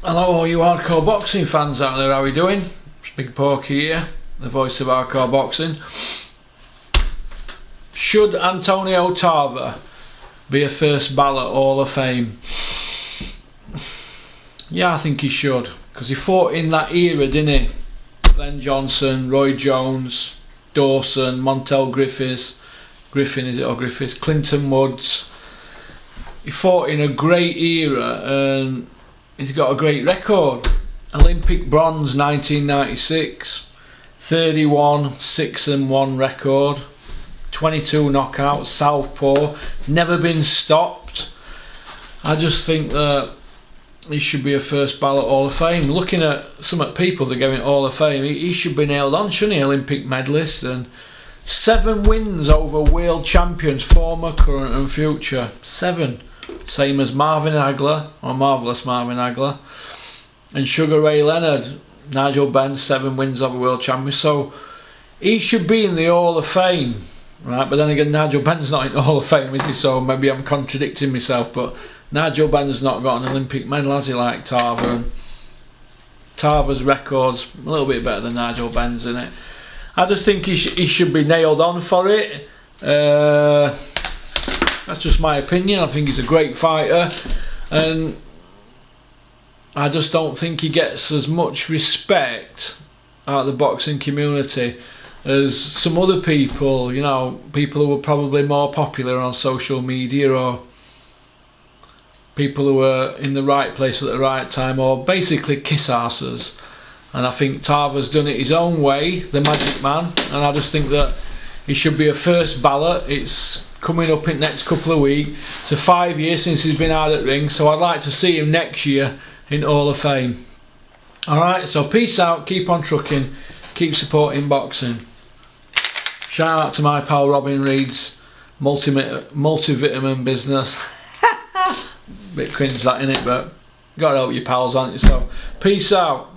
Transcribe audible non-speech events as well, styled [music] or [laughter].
Hello all you hardcore boxing fans out there, how are you doing? It's Big Porky here, the voice of hardcore boxing. Should Antonio Tarver be a first ballot Hall of Fame? Yeah, I think he should, because he fought in that era, didn't he? Glenn Johnson, Roy Jones, Dawson, Montel Griffiths, Griffin is it or Griffiths, Clinton Woods. He fought in a great era and he's got a great record. Olympic bronze 1996, 31 6 and 1 record, 22 knockouts, southpaw, never been stopped. I just think that he should be a first ballot Hall of Fame. Looking at some of the people that go in Hall of Fame, he, he should be nailed on, shouldn't he? Olympic medalist and seven wins over world champions, former, current, and future. Seven same as Marvin Hagler or Marvelous Marvin Hagler and Sugar Ray Leonard. Nigel Benn, seven wins over world champions. So he should be in the Hall of Fame, right? But then again, Nigel Benn's not in the [laughs] Hall of Fame, is he? So maybe I'm contradicting myself. But Nigel Benn's not got an Olympic medal, has he? Like Tarver. And Tarver's record's a little bit better than Nigel Benn's, in it? I just think he, sh he should be nailed on for it. Uh, that's just my opinion. I think he's a great fighter, and I just don't think he gets as much respect out of the boxing community as some other people. You know, people who are probably more popular on social media or people who are in the right place at the right time, or basically kiss asses. And I think Tarver's done it his own way, the magic man, and I just think that he should be a first ballot. It's coming up in the next couple of weeks. It's a five years since he's been out at ring, so I'd like to see him next year in Hall of Fame. Alright, so peace out, keep on trucking, keep supporting boxing. Shout out to my pal Robin Reed's multi multivitamin business. [laughs] Bit cringe that in it, but gotta help your pals, aren't you? So peace out.